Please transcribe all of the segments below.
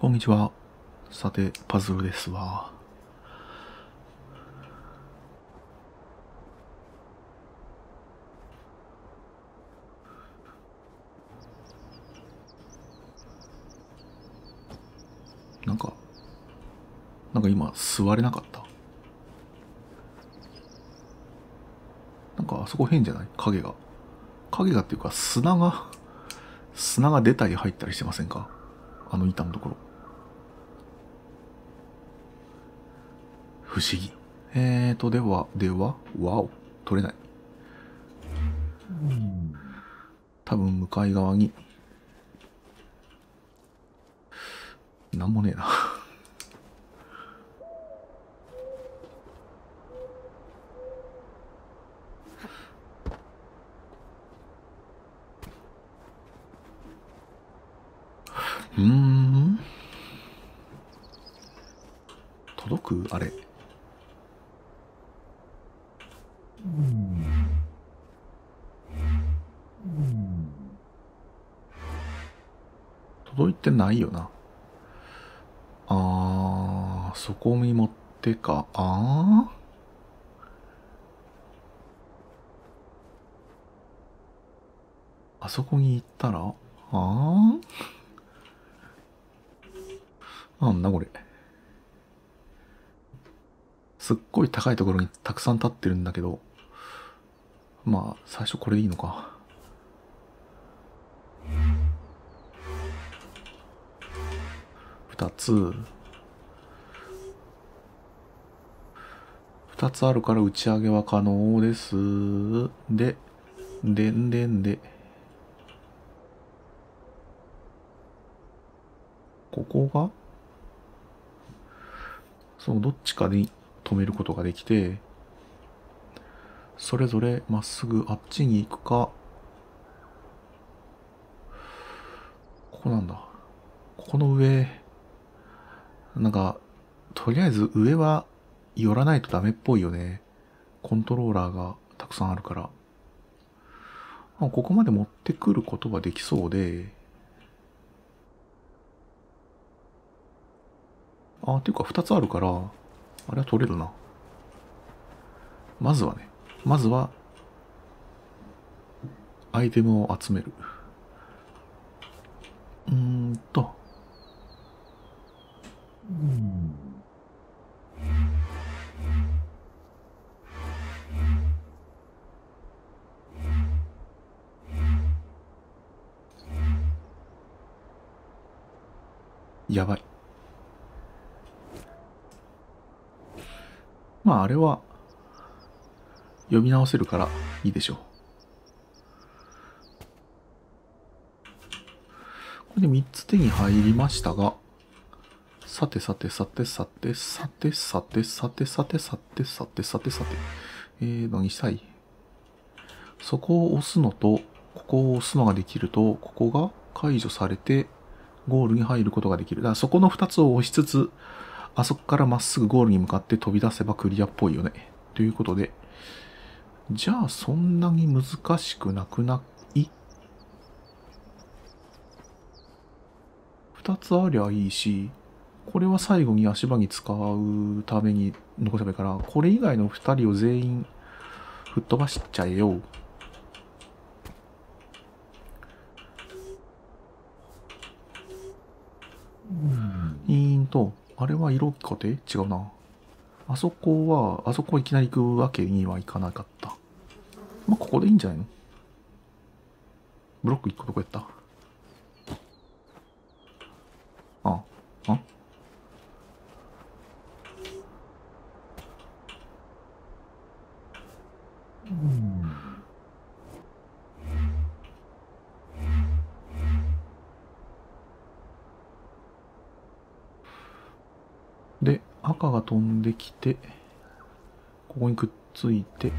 こんにちは。さて、パズルですわ。なんか、なんか今座れなかった。なんかあそこ変じゃない？影が。影がっていうか砂が、砂が出たり入ったりしてませんか？あの板のところ。不思議。えーと、では、では、わお、取れない。多分向かい側に、なんもねえな。うーん。届くあれ。届いてないよな。あー、そこに持ってか。あーあそこに行ったら？あーなんだこれ。すっごい高いところにたくさん立ってるんだけど、まあ、最初これでいいのか。二つ。二つあるから打ち上げは可能です。で、でんでんで。ここが？そう、どっちかに止めることができて、それぞれまっすぐあっちに行くか、ここなんだ。ここの上、なんか、とりあえず上は寄らないとダメっぽいよね。コントローラーがたくさんあるから。あここまで持ってくることができそうで、あ、っていうか二つあるから、あれは取れるな。まずはね、まずは、アイテムを集める。うーんと。やばい。まああれは読み直せるからいいでしょう。これで3つ手に入りましたが、さてさてさてさてさてさてさてさてさてさてさてさて、えー、何したいそこを押すのと、ここを押すのができると、ここが解除されて、ゴールに入ることができる。だからそこの2つを押しつつ、あそこからまっすぐゴールに向かって飛び出せばクリアっぽいよね。ということで、じゃあそんなに難しくなくない？二つありゃいいし、これは最後に足場に使うために残せばいいから、これ以外の二人を全員吹っ飛ばしちゃえよ。いーんと、あれは色固定違うな。あそこは、あそこいきなり行くわけにはいかなかった。まあ、ここでいいんじゃないの？ブロック1個どこやった？あ、あ？で、赤が飛んできて、ここにくっついて、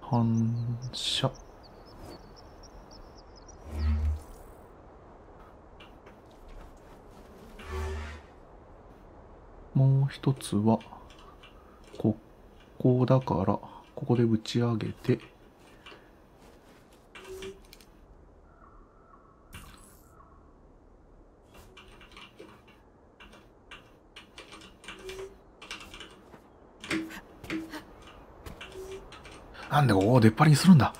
反射。もう一つは、ここだから、ここでぶち上げて、なんで、こを、出っ張りにするんだ？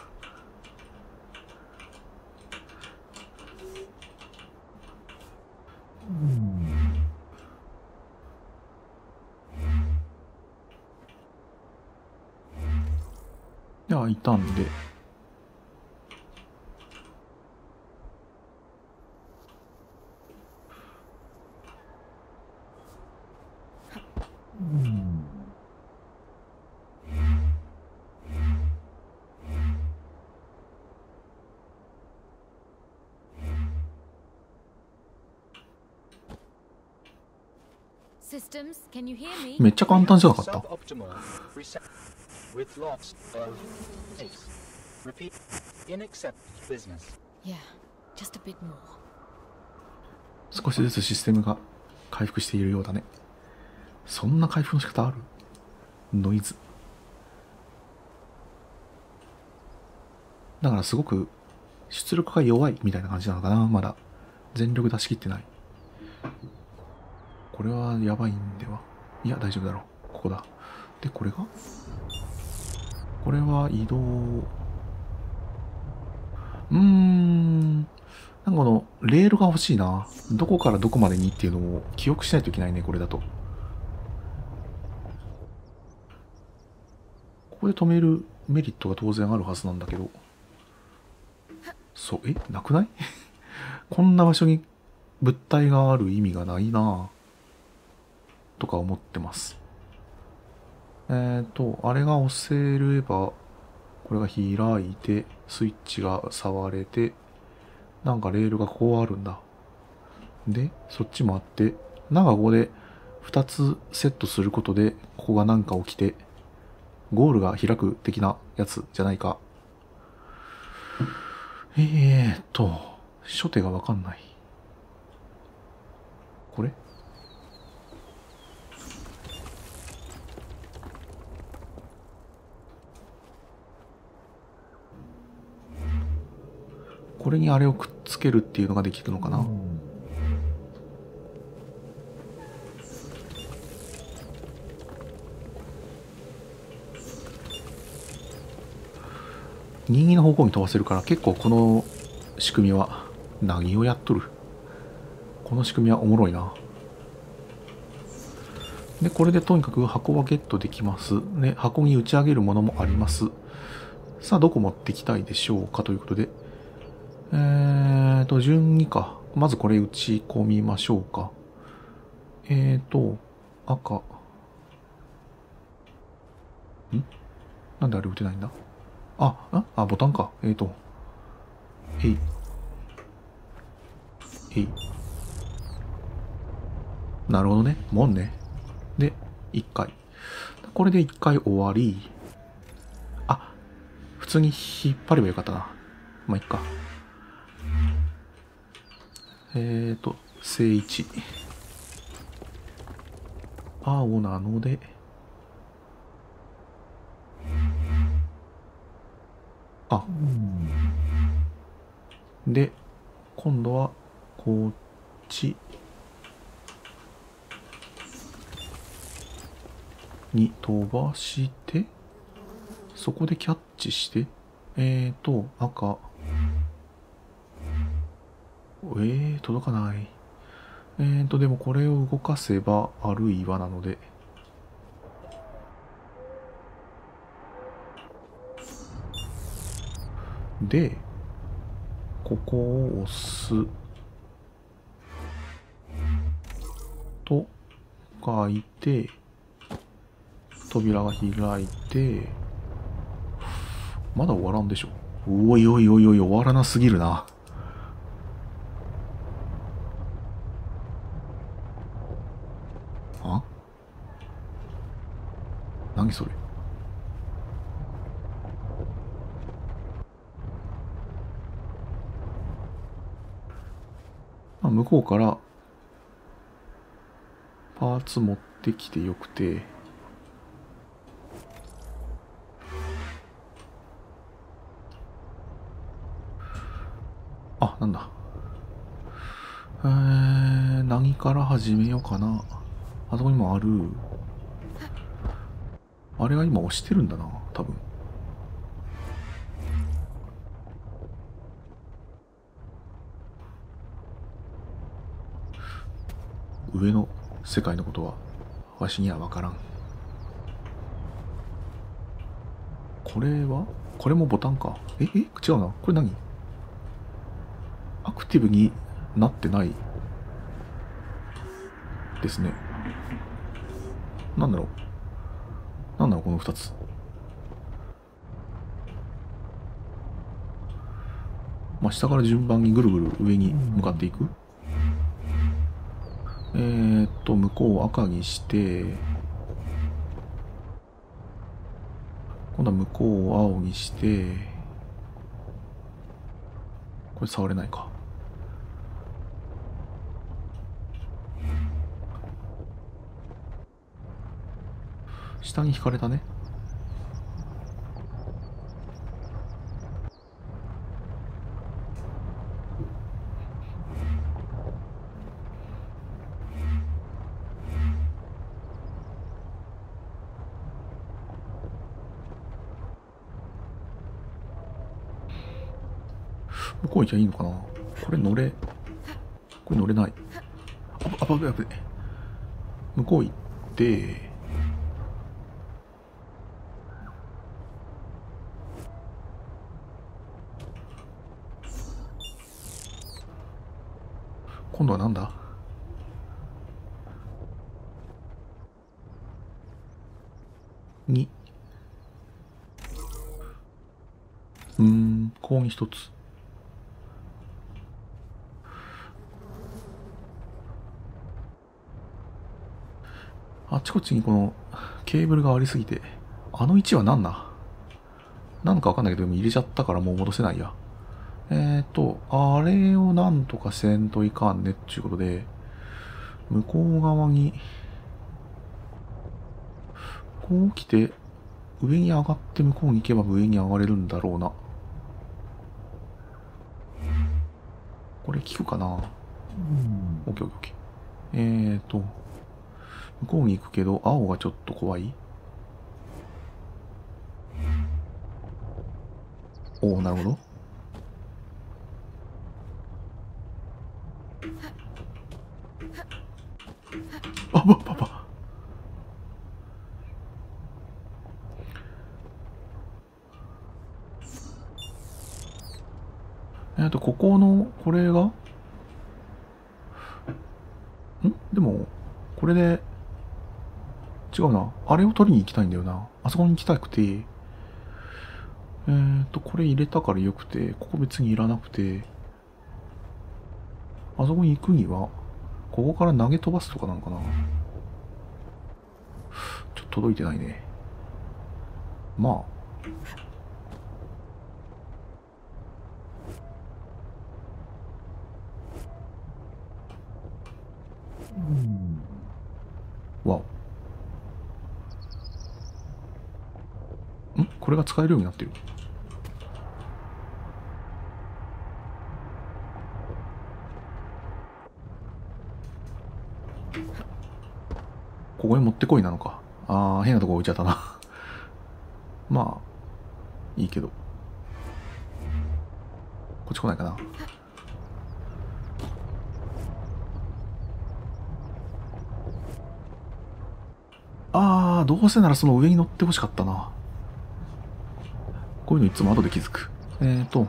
たんで。めっちゃ簡単じゃなかった？少しずつシステムが回復しているようだね。そんな回復の仕方ある？ノイズ。だからすごく出力が弱いみたいな感じなのかなまだ。全力出し切ってない。これはやばいんでは？いや、大丈夫だろう。ここだ。で、これが？これは移動。うーん。なんかこの、レールが欲しいな。どこからどこまでにっていうのを記憶しないといけないね、これだと。ここで止めるメリットが当然あるはずなんだけど。そう、え？なくない？こんな場所に物体がある意味がないなとか思ってます。えっ、ー、と、あれが押せれば、これが開いて、スイッチが触れて、なんかレールがこうあるんだ。で、そっちもあって、なんかここで2つセットすることで、ここがなんか起きて、ゴールが開く的なやつじゃないか。えーっと、初手がわかんない。これこれにあれをくっつけるっていうのができるのかな、右の方向に飛ばせるから結構この仕組みは何をやっとる。この仕組みはおもろいな。でこれでとにかく箱はゲットできます。ね箱に打ち上げるものもあります。さあどこ持ってきたいでしょうかということでえーと、順にか。まずこれ打ち込みましょうか。えーと、赤。ん？なんであれ打てないんだ？あ、あ、あ、ボタンか。えーと。えい。えい。なるほどね。もんね。で、一回。これで一回終わり。あ、普通に引っ張ればよかったな。まあ、いっか。えっ、ー、と、正位置。青なので、あ、で、今度は、こっち。に飛ばして、そこでキャッチして、えっ、ー、と、赤、えー、届かない。えーと、でもこれを動かせば、あるいはなので。で、ここを押す。と、書いて、扉が開いて、まだ終わらんでしょ。おいおいおいおい、終わらなすぎるな。何それまあ、向こうからパーツ持ってきてよくてあ、なんだ。えー、何から始めようかな。あそこにもある。あれは今押してるんだな多分。上の世界のことはわしには分からん。これは？これもボタンか。ええ？違うな。これ何？アクティブになってない。ですね。なんだろう。なんだろうこの2つ。まあ下から順番にぐるぐる上に向かっていく。えー、っと向こうを赤にして今度は向こうを青にしてこれ触れないか。下に引かれたね。向こう行きゃいいのかな？これ乗れ。これ乗れない。ああぶやぶ向こう行って。今度はなんだ？にうんコーン一つ。あっちこっちにこのケーブルがありすぎてあの位置は何なんかわかんないけど入れちゃったからもう戻せないや。えっ、ー、とあれをなんとかせんといかんねっていうことで向こう側にこう来て上に上がって向こうに行けば上に上がれるんだろうな。これ効くかな、うん、オッケーオッケーオッケー。えーと向こうに行くけど青がちょっと怖い？おおなるほどばばば。えっとここのこれが？ん？でもこれで違うな。あれを取りに行きたいんだよな。あそこに行きたくて。えー、っとこれ入れたからよくてここ別にいらなくて。あそこに行くには？ここから投げ飛ばすとかなのかな。ちょっと届いてないね。まあ。わお。ん？これが使えるようになってる。ここに持ってこいなのか。ああ、変なとこ置いちゃったな まあ、いいけど。こっち来ないかな。ああ、どうせならその上に乗ってほしかったな。こういうのいつも後で気づく。えーと、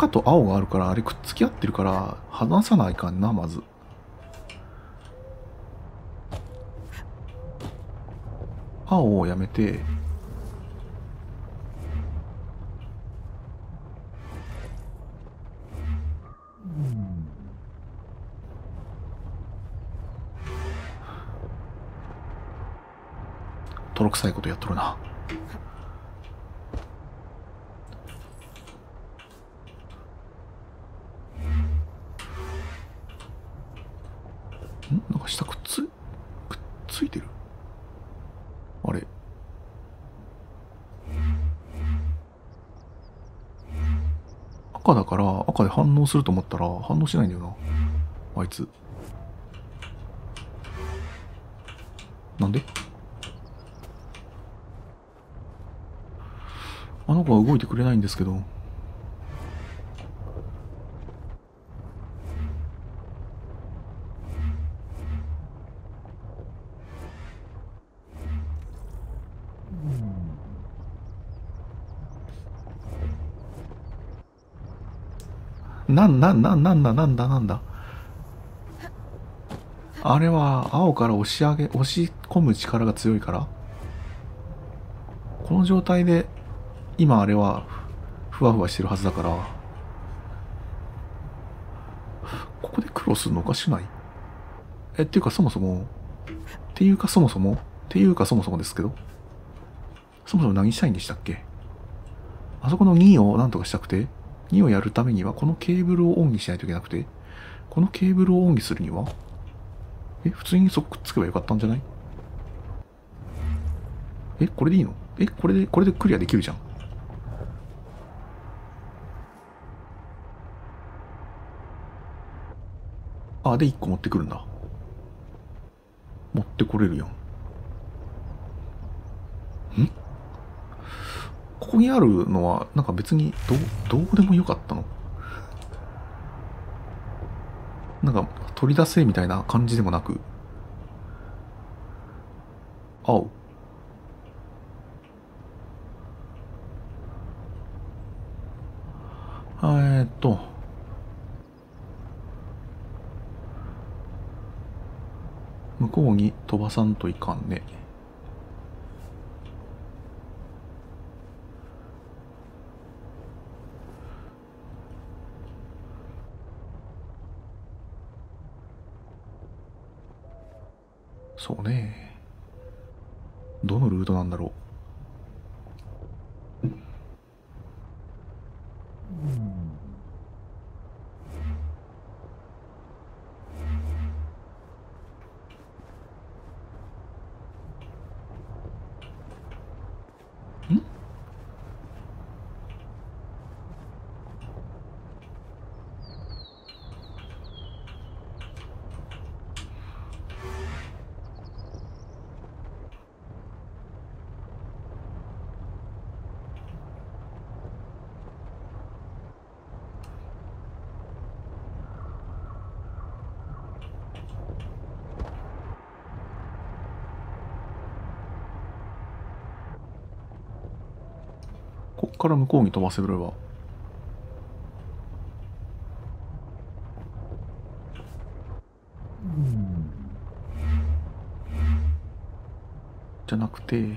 赤と青があるから、あれくっつき合ってるから、離さないかんな、まず。青をやめて泥臭いことやっとるな。んなんか下くっつ、くっついてるあれ赤だから赤で反応すると思ったら反応しないんだよな。あいつ。なんで？あの子は動いてくれないんですけど。なんなんなんなんだなんだなんだ。あれは青から押し上げ、押し込む力が強いから。この状態で今あれはふわふわしてるはずだから。ここで苦労するのおかしくない？え、っていうかそもそも、っていうかそもそも、っていうかそもそもですけど、そもそも何したいんでしたっけ？あそこの2をなんとかしたくて、2をやるためにはこのケーブルをオンにしないといけなくて、このケーブルをオンにするには、え、普通にそこくっつけばよかったんじゃない？え、これでいいの？え、これで、これでクリアできるじゃん。あ、で1個持ってくるんだ。持ってこれるやん。ん？ここにあるのは、なんか別にど、どうでもよかったの？なんか取り出せみたいな感じでもなく、青。えーっと、向こうに飛ばさんといかんね。そうね。どのルートなんだろう。んこっから向こうに飛ばせれば。じゃなくて、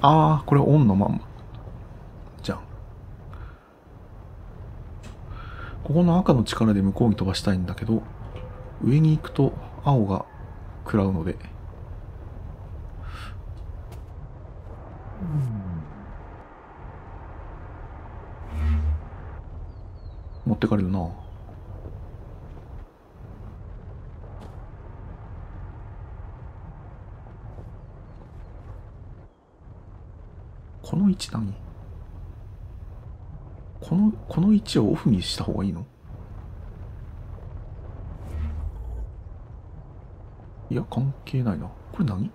ああ、これオンのまんま。じゃん。ここの赤の力で向こうに飛ばしたいんだけど、上に行くと青が食らうので。持ってかれるな。この位置何この、この位置をオフにした方がいいの？いや、関係ないな。これ何ん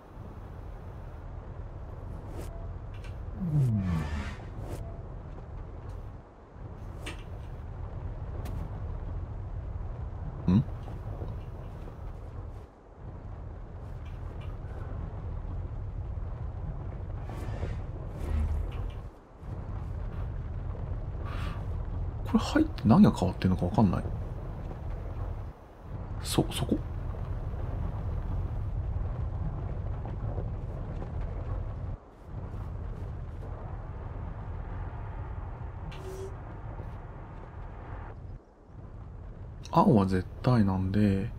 これ入って何が変わってんのかわかんない。そ、そこ？青は絶対なんで、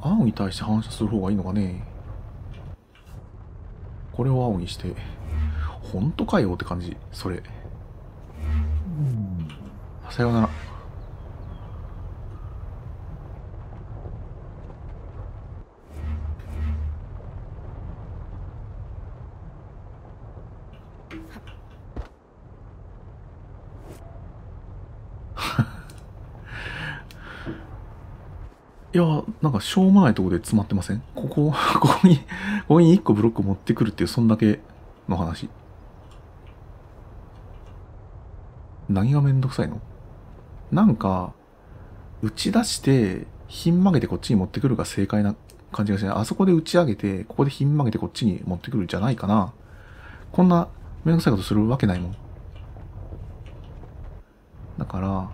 青に対して反射する方がいいのかねこれを青にして、本当かよって感じ、それ。さようなら。いや、なんかしょうもないとこで詰まってません？ここ、ここに、ここに1個ブロック持ってくるっていう、そんだけの話。何がめんどくさいの？なんか、打ち出して、ひん曲げてこっちに持ってくるが正解な感じがしない。あそこで打ち上げて、ここでひん曲げてこっちに持ってくるんじゃないかな。こんなめんどくさいことするわけないもん。だから、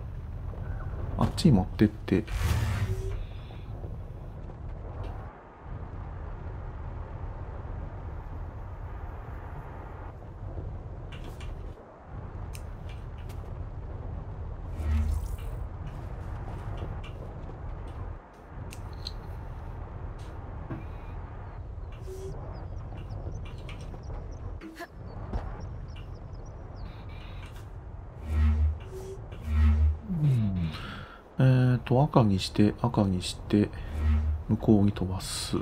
あっちに持ってって、と赤にして赤にして向こうに飛ばす。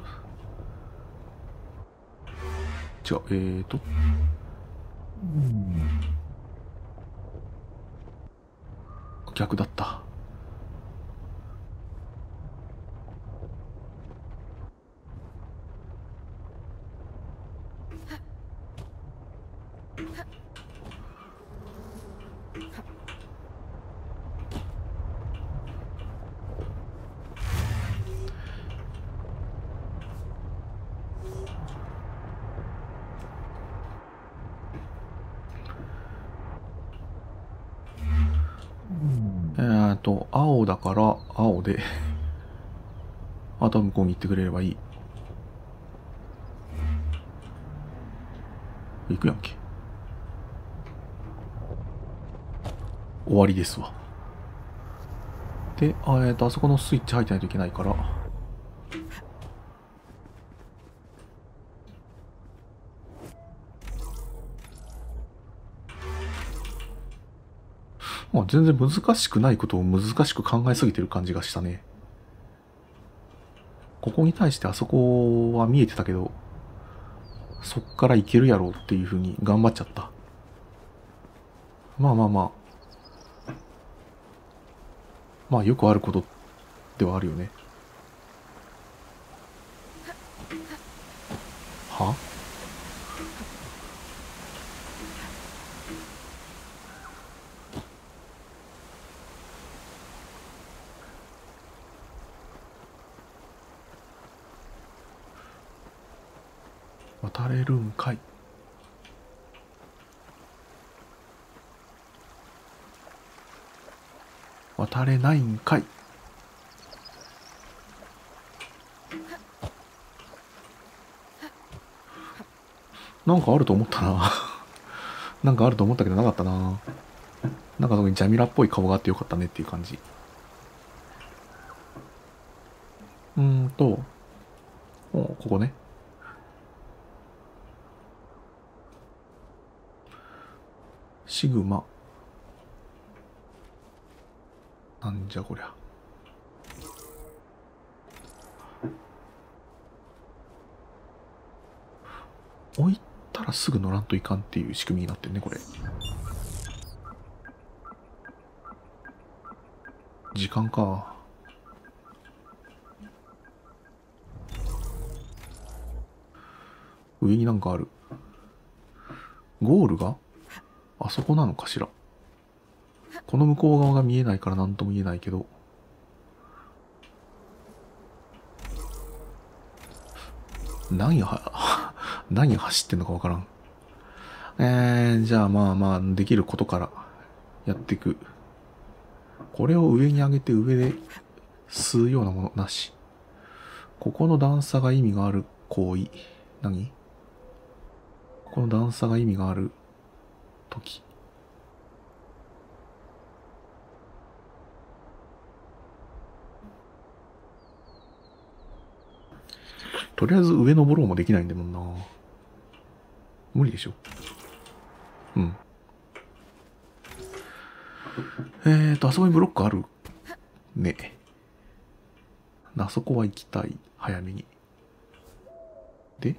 じゃあえーと。逆だったから青であとは向こうに行ってくれればいい。行くやんけ。終わりですわ。であえっ、ー、とあそこのスイッチ入ってないといけないから。まあ、全然難しくないことを難しく考えすぎてる感じがしたね。ここに対してあそこは見えてたけど、そっからいけるやろうっていうふうに頑張っちゃった。まあまあまあ。まあよくあることではあるよね。は渡れるんかい。渡れないんかい。なんかあると思ったな。なんかあると思ったけどなかったな。なんか特にジャミラっぽい顔があってよかったねっていう感じ。うーんとおここね。シグマ。なんじゃこりゃ。置いたらすぐ乗らんといかんっていう仕組みになってんねこれ。時間か。上になんかある。ゴールが？あそこなのかしら？この向こう側が見えないから何とも言えないけど。何や、何走ってんのかわからん。えー、じゃあまあまあ、できることからやっていく。これを上に上げて上で吸うようなものなし。ここの段差が意味がある行為。何？この段差が意味がある時。とりあえず上登ろうもできないんだもんな。無理でしょ。うん。えーとあそこにブロックある？ね。あそこは行きたい。早めに。で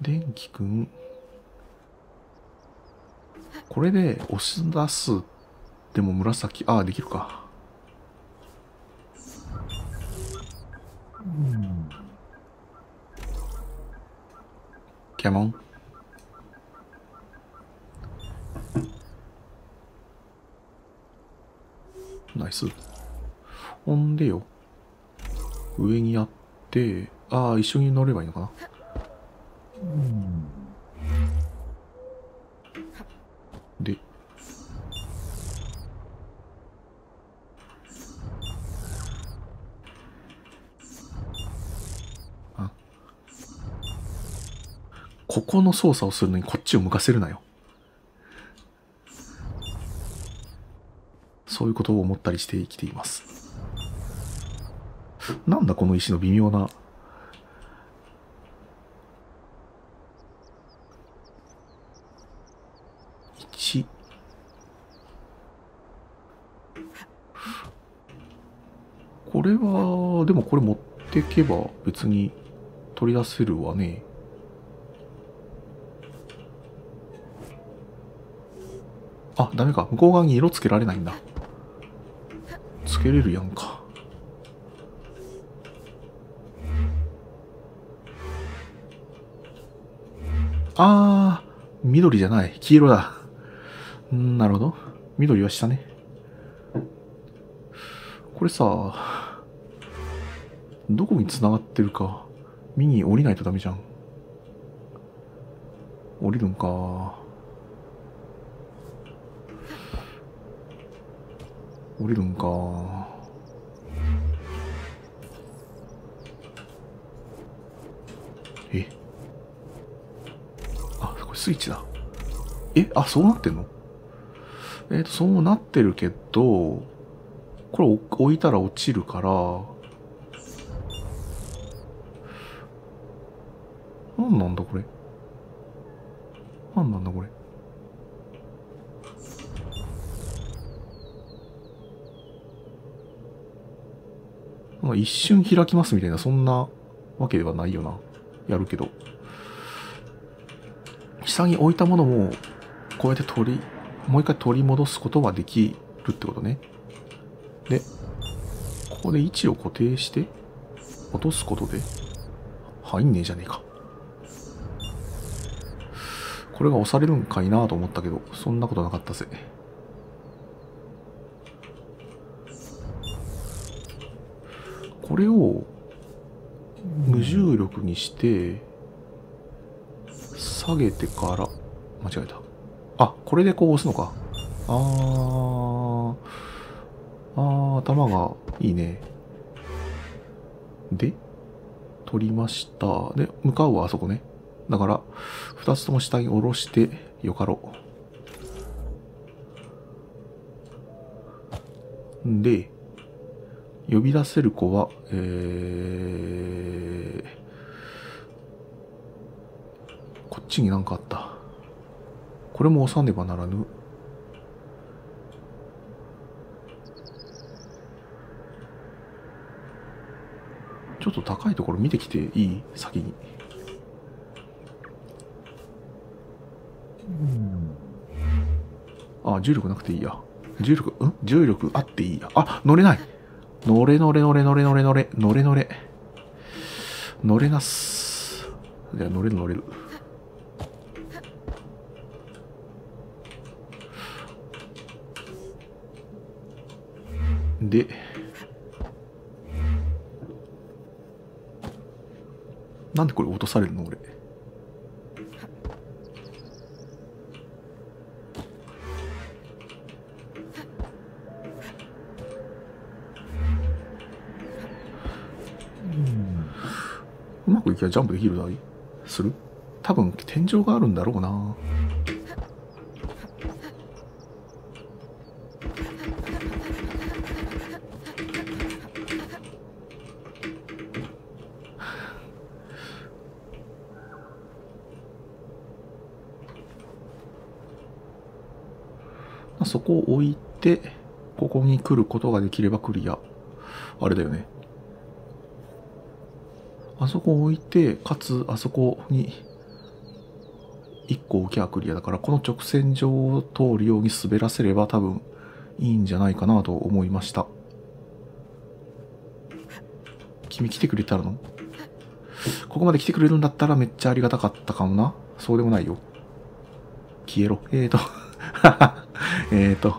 電気くん。これで押し出すでも紫、ああ、できるか。うん。キャモン。ナイス。ほんでよ。上にやって、ああ、一緒に乗ればいいのかなうん。で、あ。ここの操作をするのにこっちを向かせるなよ。そういうことを思ったりして生きています。なんだこの石の微妙な。1。これは、でもこれ持ってけば別に取り出せるわね。あ、ダメか。向こう側に色つけられないんだ。つけれるやんか。あー、緑じゃない。黄色だ。んなるほど。緑は下ね。これさ、どこに繋がってるか、見に降りないとダメじゃん。降りるんか。降りるんか。え？あ、これスイッチだ。え？あ、そうなってんの？えっ、ー、と、そうなってるけど、これ置いたら落ちるから、なんなんだこれ？なんなんだこれ？まあ一瞬開きますみたいな、そんなわけではないよな。やるけど。下に置いたものも、こうやって取り、もう一回取り戻すことはできるってことね。で、ここで位置を固定して、落とすことで、入んねえじゃねえか。これが押されるんかいなと思ったけど、そんなことなかったぜ。これを無重力にして下げてから間違えた。あこれでこう押すのか。あー。あー頭がいいね。で取りました。で向かうはあそこね。だから2つとも下に下ろしてよかろうんで呼び出せる子は、えー、こっちになんかあった。これも押さねばならぬ。ちょっと高いところ見てきていい？先に。あ、重力なくていいや。重力、ん？重力あっていいや。あ、乗れない。乗れ乗れ乗れ乗れ乗れ乗れ。乗れ乗れ。乗れなす。いや乗れる乗れる。で。なんでこれ落とされるの俺？きはジャンプできるだりする？多分天井があるんだろうなそこを置いて、ここに来ることができればクリア。あれだよね。そこ置いて、かつ、あそこに1個置きゃクリアだから、この直線上を通るように滑らせれば多分いいんじゃないかなと思いました。君来てくれたの？ここまで来てくれるんだったらめっちゃありがたかったかもな。そうでもないよ。消えろ。えーと えーと。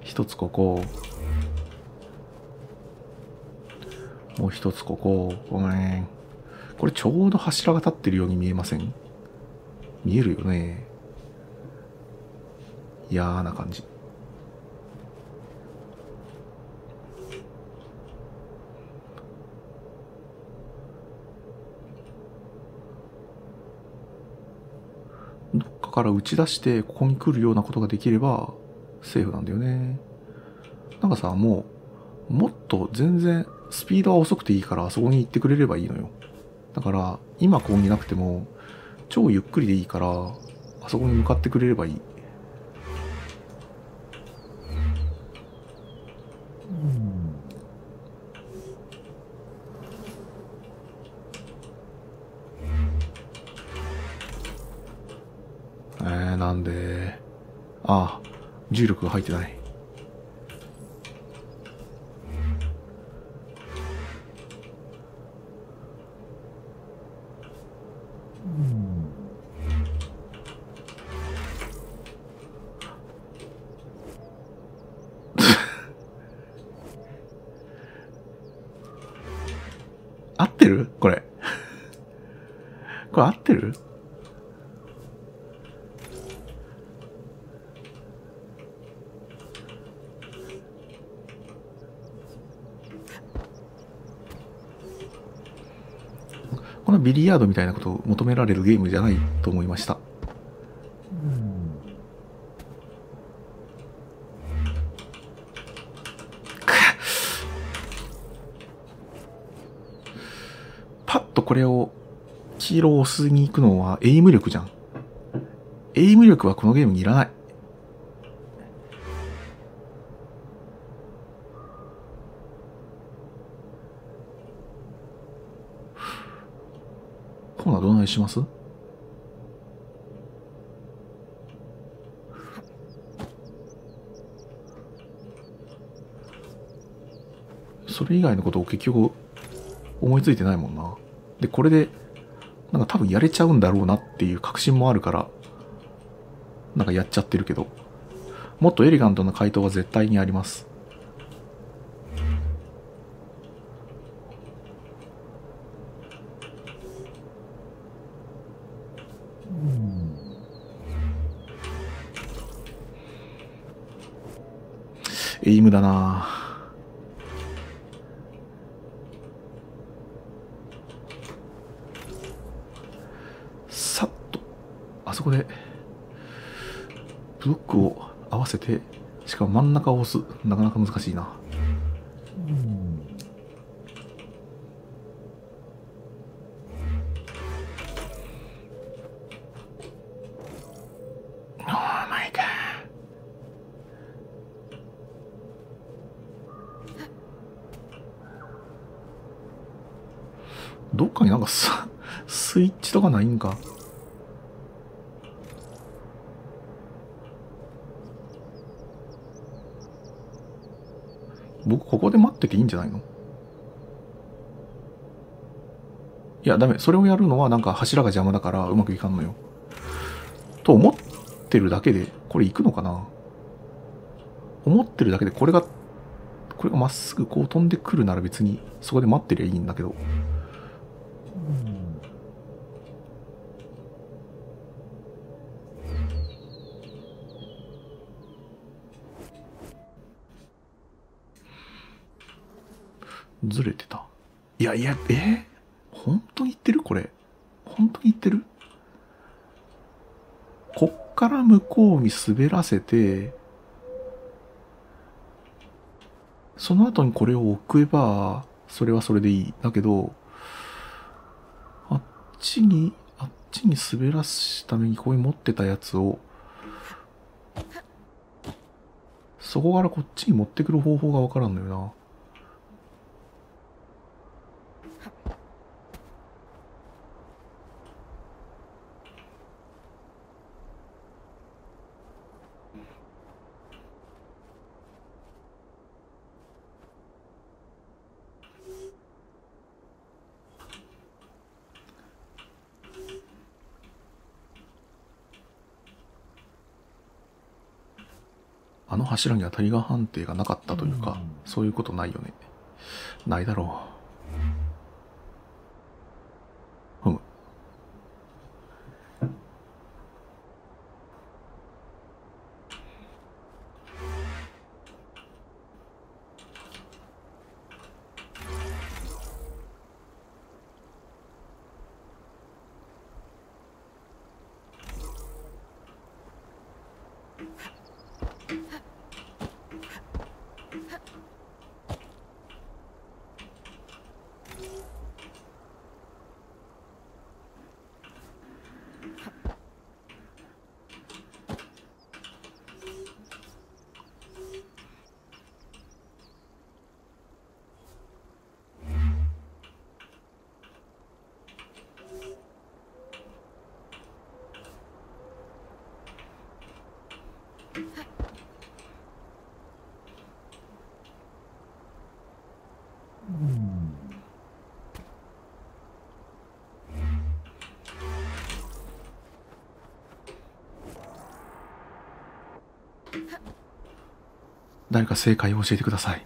一つここ。もう一つここ。ごめん。これちょうど柱が立ってるように見えません？見えるよね。嫌な感じ。どっかから打ち出してここに来るようなことができればセーフなんだよね。なんかさ、もう、もっと全然スピードは遅くていいからあそこに行ってくれればいいのよ。だから、今ここになくても、超ゆっくりでいいから、あそこに向かってくれればいい。えー、なんで、ああ、重力が入ってない。合ってるこれ。これ合ってるヤードみたいなことを求められるゲームじゃないと思いました。パッとこれを黄色を押すに行くのはエイム力じゃん。エイム力はこのゲームにいらない。コーナーどないします？それ以外のことを結局思いついてないもんな。で、これで、なんか多分やれちゃうんだろうなっていう確信もあるから、なんかやっちゃってるけど、もっとエレガントな回答は絶対にあります。エイムだな。さっとあそこでブロックを合わせてしかも真ん中を押す。なかなか難しいなおーマイガーどっかになんかさスイッチとかないんか僕ここで待ってていいんじゃないのいやダメ。それをやるのはなんか柱が邪魔だからうまくいかんのよ。と思ってるだけでこれ行くのかな？思ってるだけでこれがこれがまっすぐこう飛んでくるなら別にそこで待ってりゃいいんだけど。ずれてた。いやいや、え？本当に言ってるこれ。本当に言ってる？こっから向こうに滑らせて、その後にこれを置けば、それはそれでいい。だけど、あっちに、あっちに滑らすためにここに持ってたやつを、そこからこっちに持ってくる方法がわからんのよな。あの柱にはタリガー判定がなかったというか、そういうことないよね。ないだろう。誰か正解を教えてください。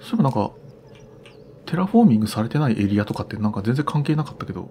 そういえばなんか、テラフォーミングされてないエリアとかってなんか全然関係なかったけど、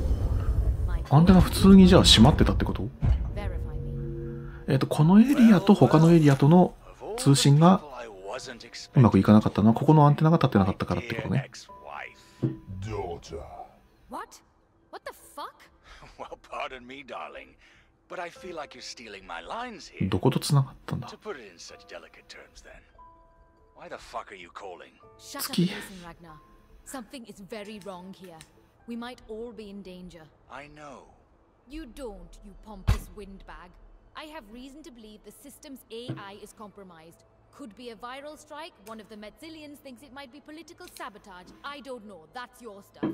アンテナ普通にじゃあ閉まってたってこと？えっ、と、このエリアと他のエリアとの通信がうまくいかなかったのは、ここのアンテナが立ってなかったからってことね。どこと繋がったんだ？月月 put it in such delicate terms, then, why the fuck are you calling? Shut up Ski. and listen, Ragnar. Something is very wrong here. We might all be in danger. I know. You don't, you pompous windbag. I have reason to believe the system's AI is compromised. Could be a viral strike, one of the Metzilians thinks it might be political sabotage. I don't know, that's your stuff.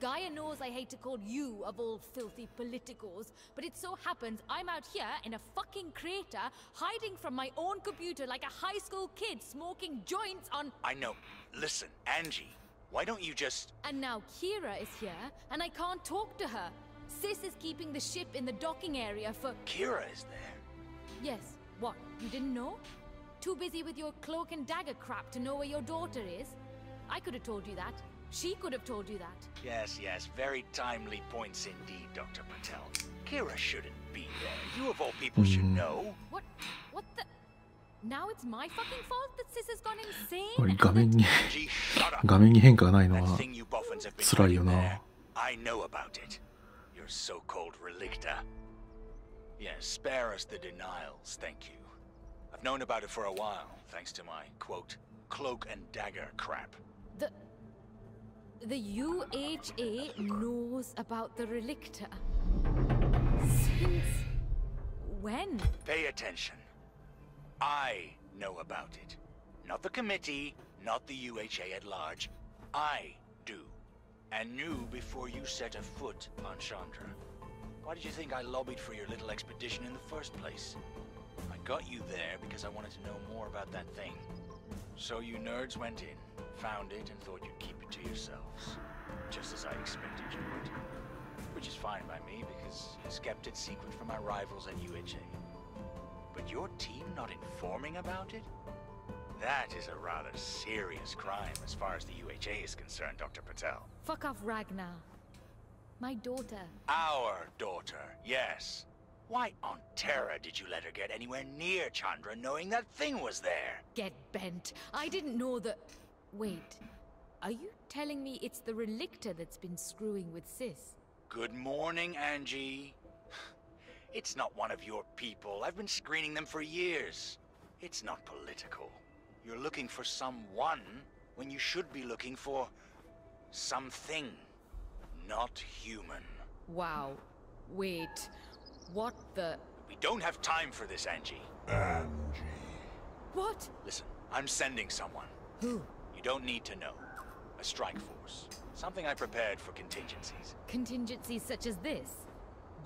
Gaia knows I hate to call you, of all filthy politicos, but it so happens I'm out here in a fucking crater, hiding from my own computer like a high school kid smoking joints on. I know. Listen, Angie, why don't you just. And now Kira is here, and I can't talk to her. Sis is keeping the ship in the docking area for. Kira is there. Yes, what? You didn't know? Too busy with your cloak and dagger crap to know where your daughter is? I could have told you that. She could have told you that. Yes, yes, very timely points indeed, Dr. Patel. Kira shouldn't be there. You, of all people, should hmm. know. What? What the? Now it's my fucking fault that Sis has gone insane? これ and 画面に Angie, shut up. 画面に変化がないの That は thing you boffins have been 辛いよ hiding な there. I know about it. Your so-called relicta. Yes, spare us the denials, thank you. I've known about it for a while, thanks to my, quote, cloak and dagger crap. The. The UHA knows about the relicta. Since. When? Pay attention. I know about it. Not the committee, not the UHA at large. I do. And knew before you set a foot on Chandra. Why did you think I lobbied for your little expedition in the first place? I got you there because I wanted to know more about that thing. So you nerds went in, found it, and thought you'd keep it to yourselves. Just as I expected you would. Which is fine by me because you kept it secret from my rivals at UHA. But your team not informing about it? That is a rather serious crime as far as the UHA is concerned, Dr. Patel. Fuck off, Ragnar. My daughter. Our daughter, yes. Why on Terra did you let her get anywhere near Chandra knowing that thing was there? Get bent. I didn't know that. Wait. Are you telling me it's the relictor that's been screwing with Sis? Good morning, Angie. It's not one of your people. I've been screening them for years. It's not political. You're looking for someone when you should be looking for something. Not human. Wow. Wait. What the. We don't have time for this, Angie. Angie. What? Listen, I'm sending someone. Who? You don't need to know. A strike force. Something I prepared for contingencies. Contingencies such as this?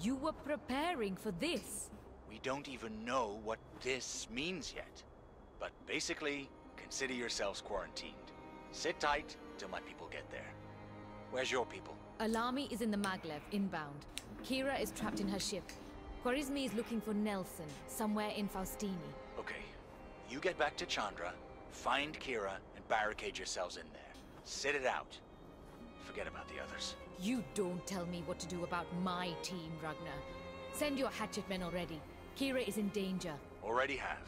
You were preparing for this? We don't even know what this means yet. But basically, consider yourselves quarantined. Sit tight till my people get there. Where's your people? Alami is in the maglev, inbound. Kira is trapped in her ship. Quarismi is looking for Nelson, somewhere in Faustini. Okay, you get back to Chandra, find Kira, and barricade yourselves in there. Sit it out. Forget about the others. You don't tell me what to do about my team, Ragnar. Send your hatchet men already. Kira is in danger. Already have.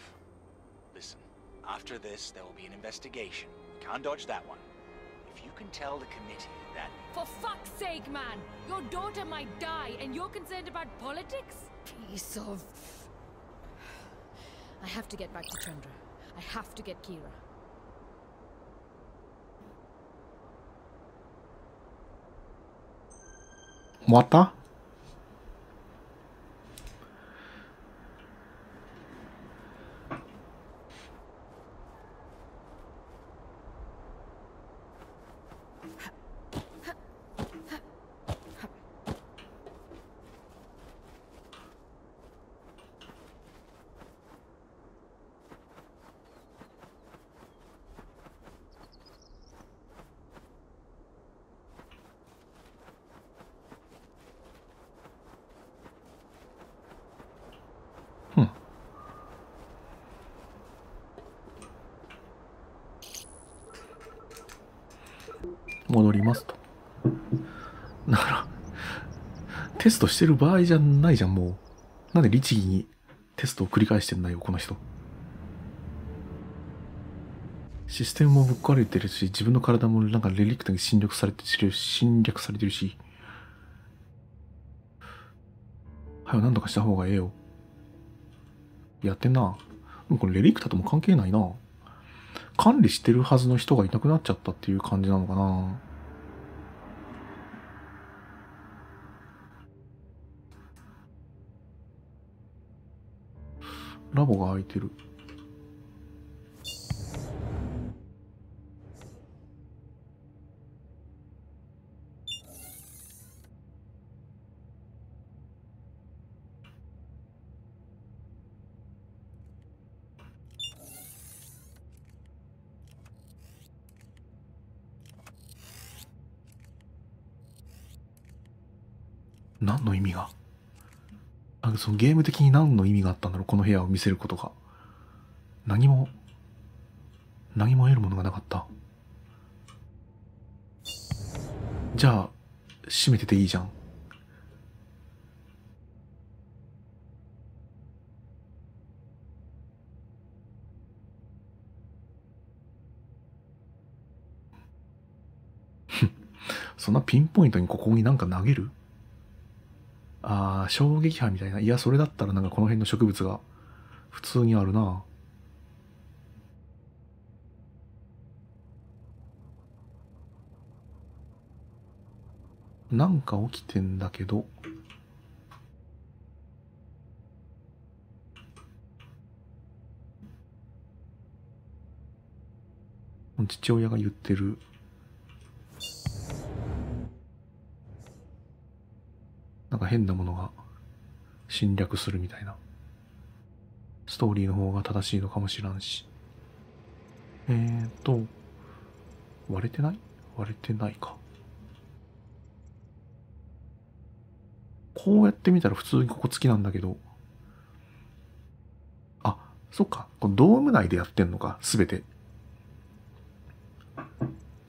Listen, after this, there will be an investigation. Can't dodge that one. If you can tell the committee that For fuck's sake, man! Your daughter might die, and you're concerned about politics? Piece of. I have to get back to Chandra. I have to get Kira. まテストしてる場合じゃないじゃん、もう。なんで律儀にテストを繰り返してんだよ、この人。システムもぶっ壊れてるし、自分の体もなんかレリクトに侵略されてる、侵略されてるし。はよ、なんとかした方がええよ。やってんな。でもこれレリクタとも関係ないな。管理してるはずの人がいなくなっちゃったっていう感じなのかな。ラボが開いてる。何の意味が？そのゲーム的に何の意味があったんだろうこの部屋を見せることが。何も、何も得るものがなかった。じゃあ、閉めてていいじゃん。そんなピンポイントにここになんか投げる？ああ、衝撃波みたいな。いや、それだったらなんかこの辺の植物が普通にあるな。なんか起きてんだけど。父親が言ってるなんか変なものが侵略するみたいな。ストーリーの方が正しいのかもしらんし。えーと、割れてない？割れてないか。こうやって見たら普通にここ付きなんだけど。あ、そっか。このドーム内でやってんのか、すべて。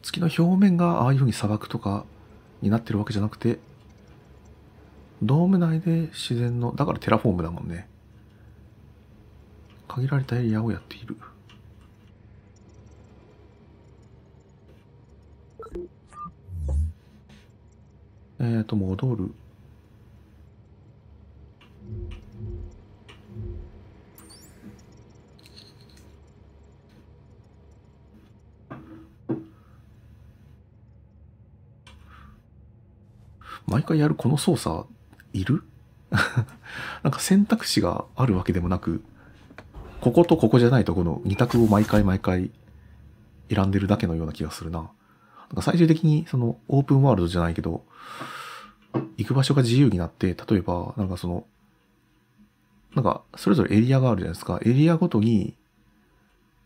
月の表面がああいう風に砂漠とかになってるわけじゃなくて、ドーム内で自然の、だからテラフォームだもんね。限られたエリアをやっている。えーと、戻る。毎回やるこの操作いる？なんか選択肢があるわけでもなく、こことここじゃないとこの二択を毎回毎回選んでるだけのような気がするな。なんか最終的にそのオープンワールドじゃないけど、行く場所が自由になって、例えばなんかその、なんか、それぞれエリアがあるじゃないですか。エリアごとに、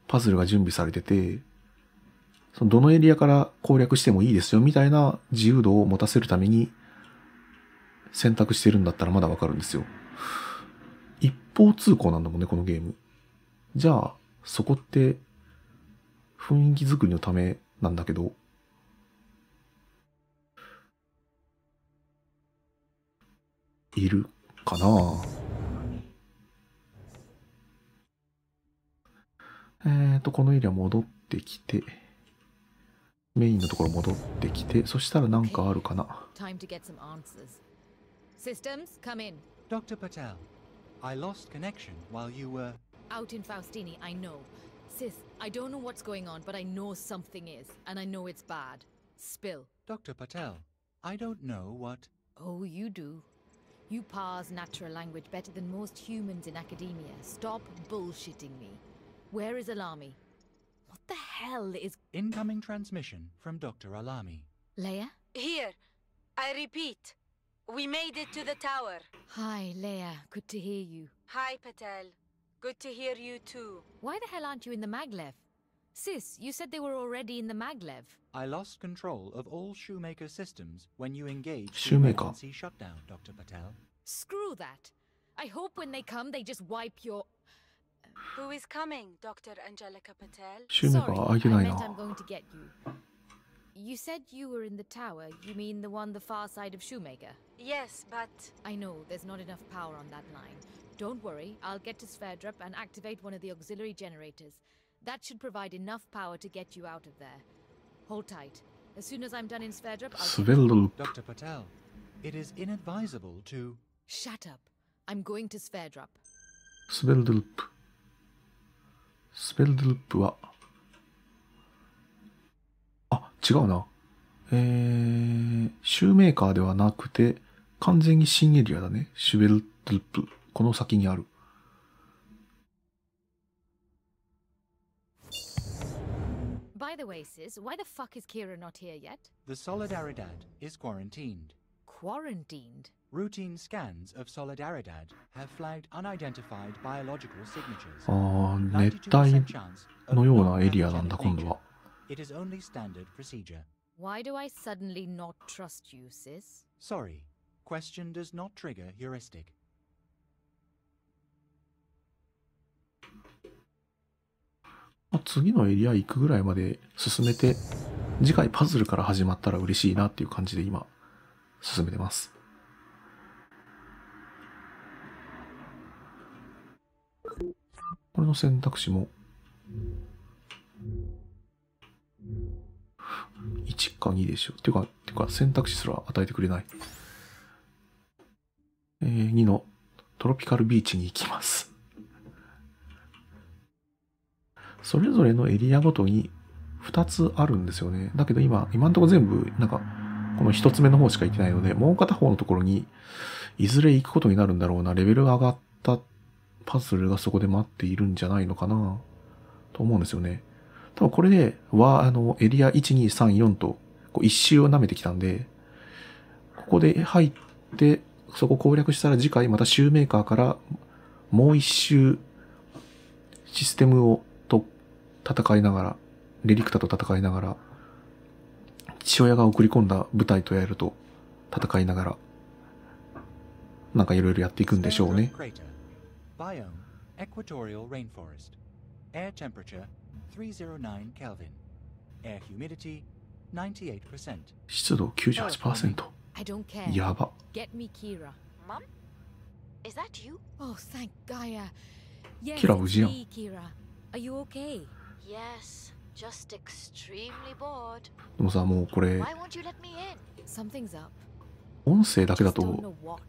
パズルが準備されてて、そのどのエリアから攻略してもいいですよ、みたいな自由度を持たせるために、選択してるんだったらまだわかるんですよ。一方通行なんだもんね、このゲーム。じゃあ、そこって、雰囲気作りのためなんだけど、いるかな？えーと、このエリア戻ってきて、メインのところ戻ってきて、そしたらなんかあるかな？Systems, come in. Dr. Patel, I lost connection while you were. Out in Faustini, I know. Sis, I don't know what's going on, but I know something is, and I know it's bad. Spill. Dr. Patel, I don't know what. Oh, you do. You parse natural language better than most humans in academia. Stop bullshitting me. Where is Alami? What the hell is Incoming transmission from Dr. Alami. Leia? Here, I repeat, we made it to the tower. Hi, Leia. Good to hear you. Hi, Patel. Good to hear you too. Why the hell aren't you in the maglev? Sis, you said they were already in the maglev. I lost control of all Shoemaker systems when you engaged Shoemaker the shutdown, Dr. Patel. Screw that. I hope when they come, they just wipe your... Who is coming, Dr. Angelica Patel? Shoemaker, Sorry, are you I meant I'm going to get you. You said you were in the tower. You mean the one the far side of Shoemaker? Yes, but... I know, there's not enough power on that line. Don't worry, I'll get to Sverdrup and activate one of the auxiliary generators. That should provide enough power to get you out of there. Hold tight. As soon as I'm done in Sverdrup, I'll... Dr. Patel, it is inadvisable to... Shut up. I'm going to Sverdrup. Sverdrup. Sverdrup what? 違うな。えー、シューメーカーではなくて、完全に新エリアだね。シュベルドルプ。この先にある。By the way, sis, why the fuck is Kira not here yet? The Solidaridad is quarantined. Quarantined. Routine scans of Solidaridad have flagged unidentified biological signatures. あー、熱92%帯のようなエリアなんだ、今度.は。It is only standard procedure. Why do I suddenly not trust you, sis? Sorry, question does not trigger heuristic. まあ、次のエリア行くぐらいまで進めて、次回パズルから始まったら嬉しいなっていう感じで今、進めてます。これの選択肢も、1か2でしょ。ていうか、ていうか選択肢すら与えてくれない。えー、2のトロピカルビーチに行きます。それぞれのエリアごとに2つあるんですよね。だけど今、今んとこ全部、なんか、この1つ目の方しか行ってないので、もう片方のところに、いずれ行くことになるんだろうな、レベルが上がったパズルがそこで待っているんじゃないのかな、と思うんですよね。多分これで、は、あの、エリア1、2、3、4と、こう一周を舐めてきたんで、ここで入って、そこ攻略したら次回またシューメーカーからもう一周システムをと戦いながら、レリクタと戦いながら、父親が送り込んだ部隊とやると戦いながら、なんかいろいろやっていくんでしょうね。Air temperature, 309 Kelvin. Air humidity, 98%. 湿度98%。I don't care. やば。Get me Kira. Mom? Is that you? Oh, thank Gaia. Yes, Kira it's 無事や Kira. Are you okay? Yes, just extremely bored. でもさ、もうこれ、Why won't you let me in? Something's up. 音声だけだ Just don't と know what.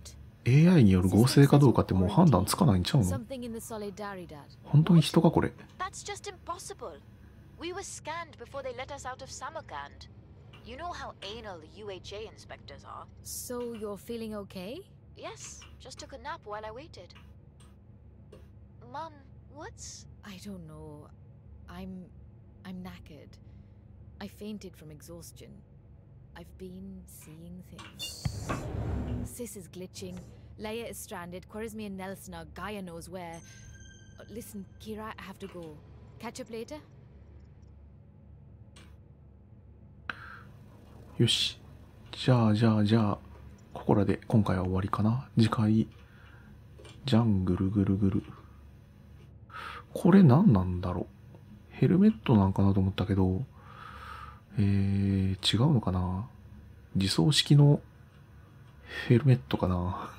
AI による合成かどうかってもう判断つかないんちゃうの Something in the Solidaridad. 本当に人かこれ。 That's just impossible. We were scanned before they let us out of Samarkand. You know how anal the UHA inspectors are. So you're feeling okay? Yes, just took a nap while I waited. Mom, what's. I don't know. I'm I'm knackered. I fainted from exhaustion. I've been seeing things. Sis is glitching. Leia is stranded. Quaresme and Nelson are Gaia knows where. Listen, Kira, I have to go. Catch up later? よし。じゃあ、じゃあ、じゃあ、ここらで今回は終わりかな。次回、ジャングルぐるぐる。これ何なんだろう。ヘルメットなんかなと思ったけど、えー、違うのかな自走式のヘルメットかなん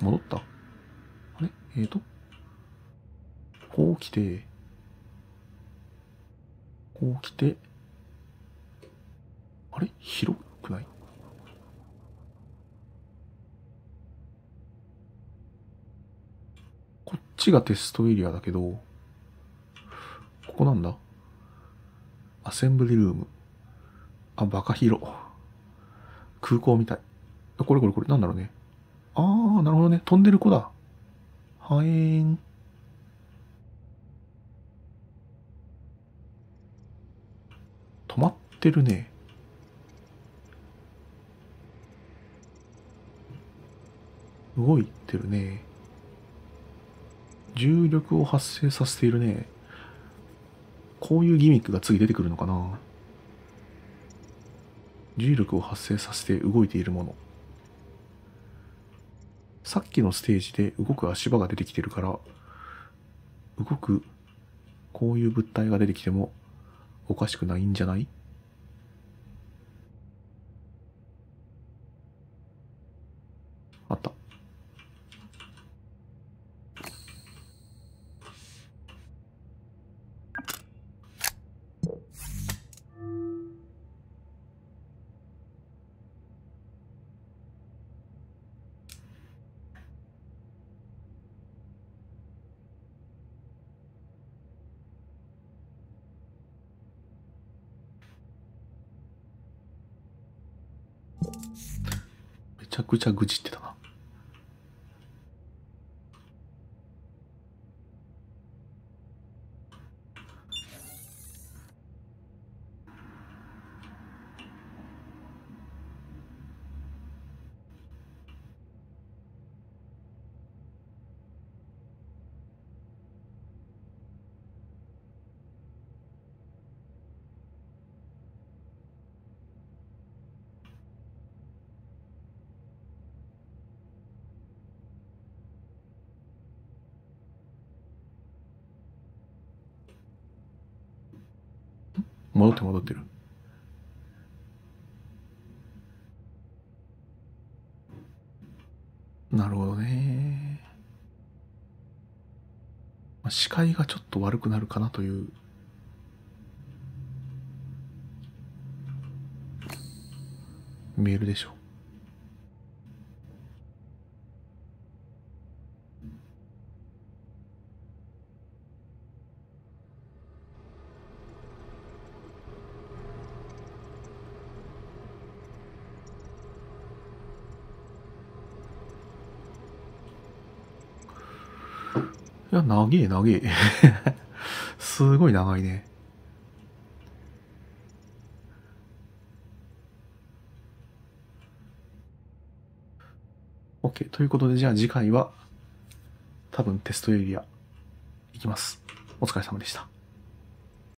戻った？あれ？えーと？こう来て、こう来て、あれ？広くない？こっちがテストエリアだけど、ここなんだ。アセンブリルーム。あ、バカ広。空港みたい。これこれこれ、なんだろうね。あー、なるほどね。飛んでる子だ。はえーん。止まってるね。動いてるね。重力を発生させているね。こういうギミックが次出てくるのかな重力を発生させて動いているもの。さっきのステージで動く足場が出てきてるから、動く、こういう物体が出てきてもおかしくないんじゃない？めちゃくちゃ愚痴ってたな。戻って戻ってる。なるほどね。視界がちょっと悪くなるかなという。メールでしょう。や、長え、長え。すごい長いね。OK。ということで、じゃあ次回は、多分テストエリア、いきます。お疲れ様でした。